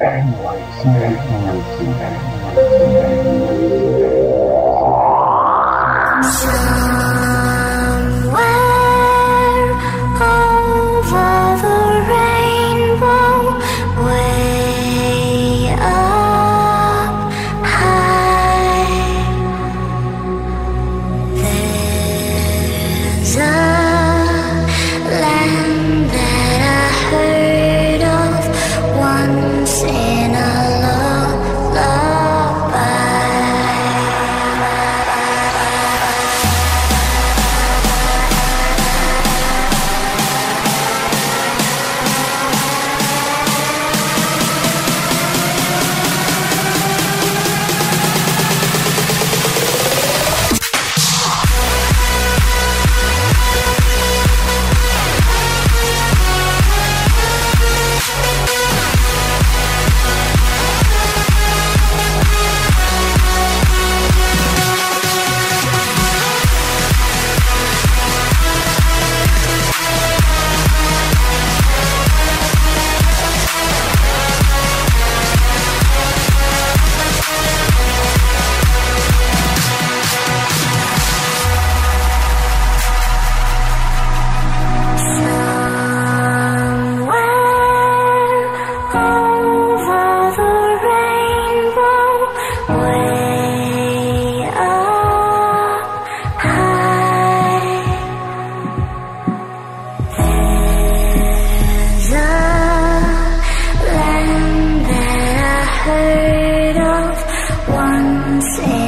Anyways, heard of once